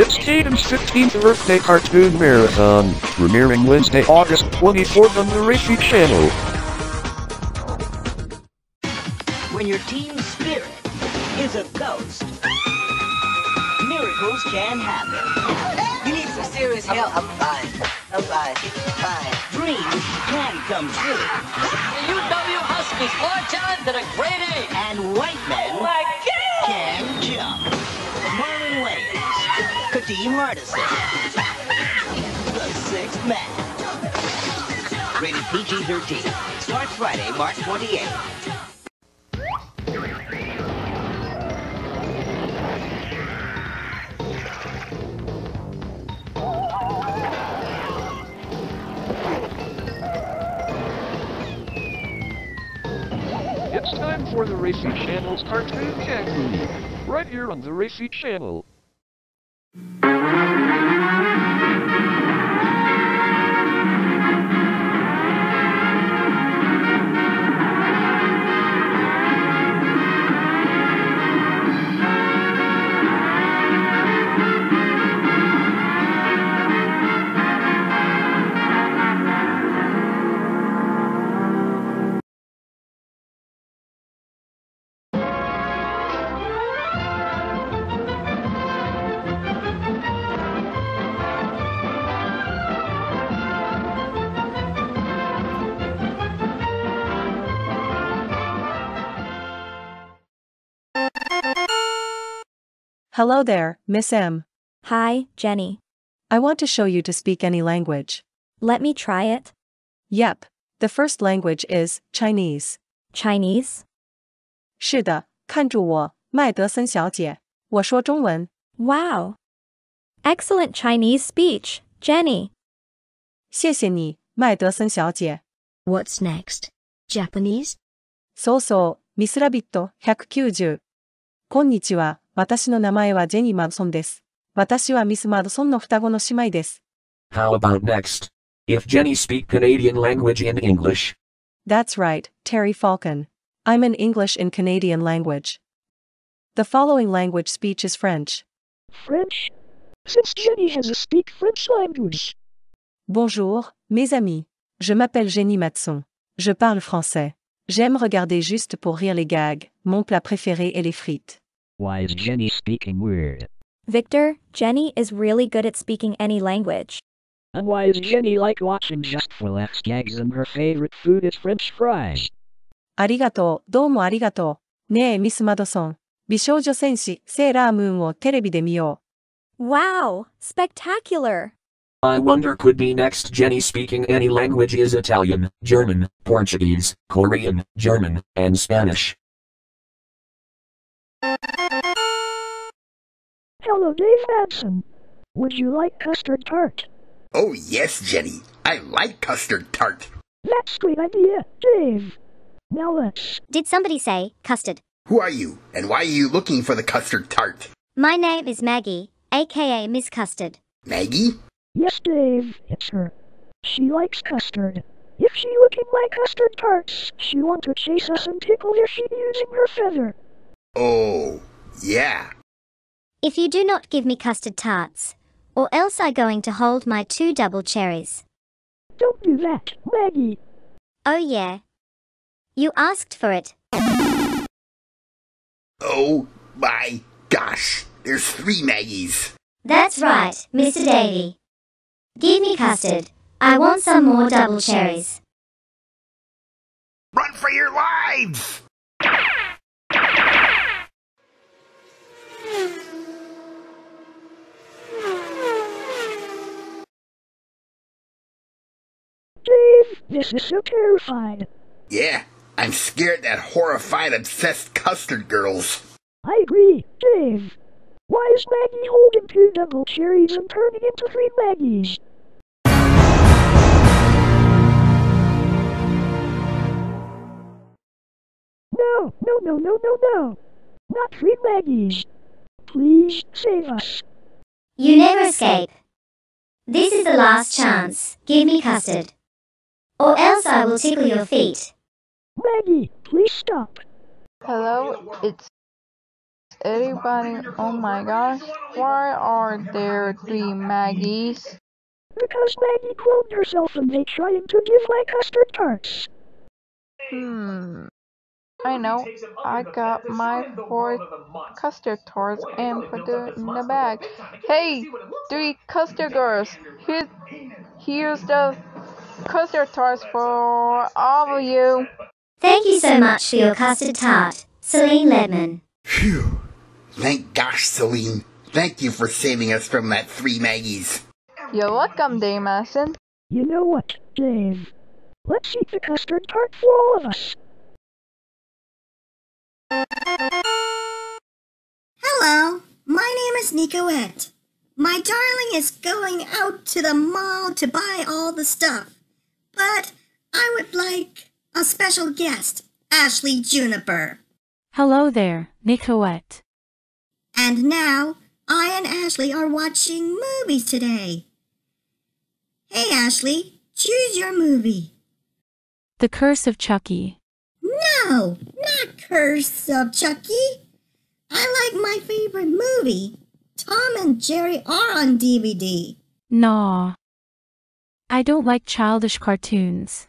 It's Cayden's 15th birthday cartoon marathon, premiering Wednesday, August 24th on the Raphy Channel. When your team spirit is a ghost, miracles can happen. You need some serious help. I'm, I'm fine. I'm fine. Fine. Dreams can come true. The UW Huskies march on to the Great Eight. And white men oh can Kadeem Hardison, The Sixth Man. Rated PG-13. Starts Friday, March 28th. It's time for the Raphy Channel's Cartoon Kangaroo, right here on the Raphy Channel. Thank you. Hello there, Miss M. Hi, Jenny. I want to show you to speak any language. Let me try it. Yep. The first language is Chinese. Chinese? 是的，看住我，麦德森小姐。我说中文。 Wow. Excellent Chinese speech, Jenny. 谢谢你，麦德森小姐。 What's next? Japanese? そうそう、ミスラビット190。 こんにちは、私の名前はジェニー・マドソンです。私はミス・マドソンの双子の姉妹です。 How about next? If Jenny speak Canadian language in English. That's right, Terry Falcon. I'm in English in Canadian language. The following language speech is French. French? Since Jenny has a speak French language. Bonjour, mes amis. Je m'appelle Jenny Matson. Je parle français. J'aime regarder juste pour rire les gags. Mon plat préféré est les frites. Why is Jenny speaking weird? Victor, Jenny is really good at speaking any language. And why is Jenny like watching just for laughs gags and her favorite food is french fries? ありがとう、どうもありがとう。ねえ、ミス・マドソン。美少女戦士、セーラームーンをテレビで見よ Wow, spectacular. I wonder could be next Jenny speaking any language is Italian, German, Portuguese, Korean, German, and Spanish. Hello, Dave Madsen. Would you like custard tart? Oh, yes, Jenny. I like custard tart. That's a great idea, Dave. Now let's. Did somebody say custard? Who are you, and why are you looking for the custard tart? My name is Maggie, aka Miss Custard. Maggie? Yes, Dave, it's her. She likes custard. If she looking like custard tarts, she want to chase us and tickle your sheep using her feather. Oh, yeah. If you do not give me custard tarts, or else I going to hold my two double cherries. Don't do that, Maggie. Oh yeah. You asked for it. Oh my gosh. There's three Maggies. That's right, Mr. Davy. Give me custard. I want some more double cherries. Run for your lives! Dave, this is so terrifying. Yeah, I'm scared that horrified, obsessed custard girls. I agree, Dave. Why is Maggie holding two double cherries and turning into three Maggies? No, no, no, no, no, no. Not three Maggies. Please save us. You never escape. This is the last chance. Give me custard. Or else I will tickle your feet. Maggie, please stop. Hello, it's everybody? Oh my gosh, why are there three Maggies? Because Maggie cloned herself and they trying to give like custard tarts. Hmm. I know. I got my four custard tarts and put them in the bag. Hey, three custard girls. Here, here's the custard tarts for all of you. Thank you so much for your custard tart, Celine Ledman. Phew. Thank gosh, Celine. Thank you for saving us from that three Maggies. You're welcome, Dave Madison. You know what, Dave? Let's eat the custard tart for all of us. Hello, my name is Nicoette. My darling is going out to the mall to buy all the stuff. But I would like a special guest, Ashley Juniper. Hello there, Nicoette. And now, I and Ashley are watching movies today. Hey, Ashley, choose your movie. The Curse of Chucky. No, not Curse of Chucky. I like my favorite movie. Tom and Jerry are on DVD. Nah. I don't like childish cartoons.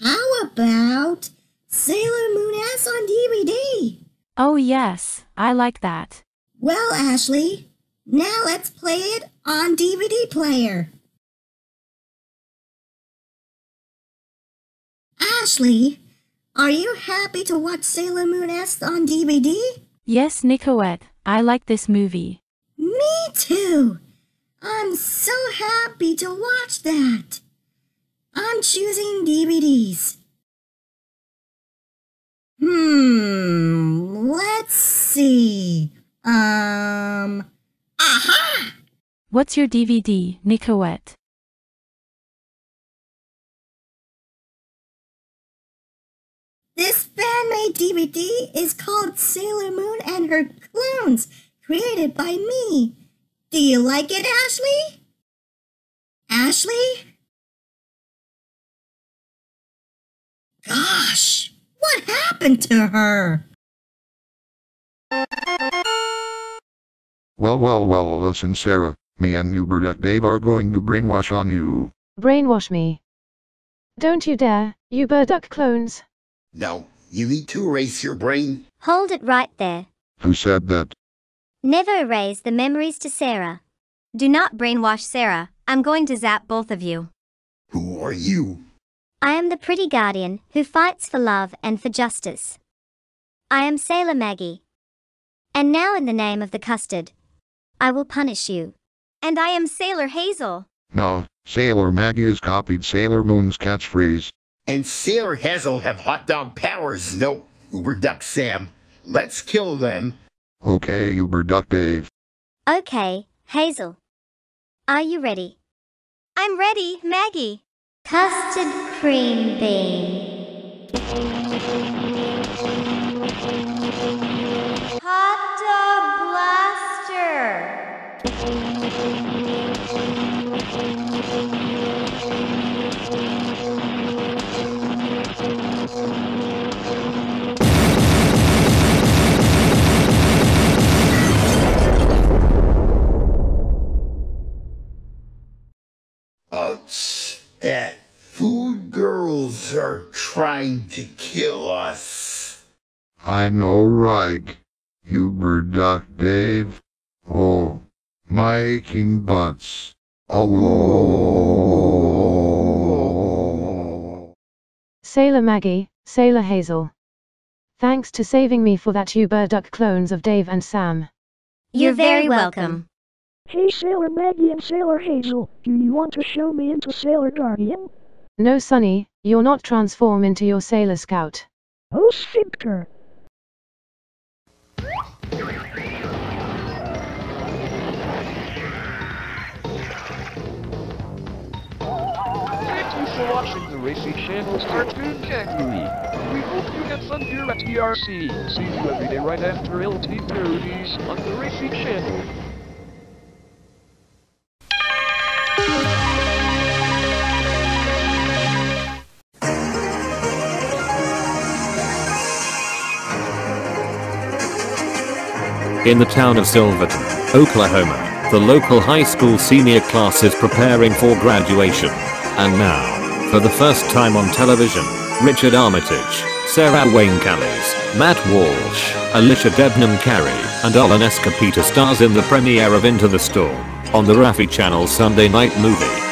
How about Sailor Moon S on DVD? Oh, yes, I like that. Well, Ashley, now let's play it on DVD player. Ashley, are you happy to watch Sailor Moon S on DVD? Yes, Nicoette, I like this movie. Me too. I'm so happy to watch that. I'm choosing DVDs. Hmm, let's see. Um, aha! What's your DVD, Nicoette? Fan-made DVD is called Sailor Moon and Her Clones, created by me. Do you like it, Ashley? Ashley? Gosh, what happened to her? Well, well, well, listen, Sarah. Me and Hubert Dave are going to brainwash on you. Brainwash me. Don't you dare, you burduck clones. No, you need to erase your brain. Hold it right there. Who said that? Never erase the memories to Sarah. Do not brainwash Sarah. I'm going to zap both of you. Who are you? I am the pretty guardian who fights for love and for justice. I am Sailor Maggie. And now, in the name of the custard, I will punish you. And I am Sailor Hazel. No, Sailor Maggie has copied Sailor Moon's catchphrase. And Sailor Hazel have hot dog powers. No, Uber Duck Sam. Let's kill them. Okay, Uber Duck Dave. Okay, Hazel. Are you ready? I'm ready, Maggie. Custard cream bean. Us at Food Girls are trying to kill us. I know, right. Uber Duck Dave. Oh, my aching butts. Oh. Sailor Maggie, Sailor Hazel. Thanks to saving me for that you burduck clones of Dave and Sam. You're very welcome. Hey Sailor Maggie and Sailor Hazel, do you want to show me into Sailor Guardian? No, Sonny, you're not transform into your Sailor Scout. Oh, Sphincter. Thank you for watching the Raphy Channel's Cartoon Kangaroo. We hope you have fun here at TRC. See you every day right after LT Parodies on the Raphy Channel. In the town of Silverton, Oklahoma, the local high school senior class is preparing for graduation. And now, for the first time on television, Richard Armitage, Sarah Wayne Callies, Matt Walsh, Alycia Debnam-Carey, and Arlen Escarpeta stars in the premiere of Into the Storm on the Raphy Channel Sunday Night Movie.